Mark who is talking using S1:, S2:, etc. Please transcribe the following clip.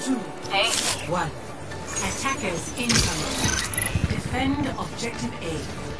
S1: two, one. Attackers incoming. Defend objective A.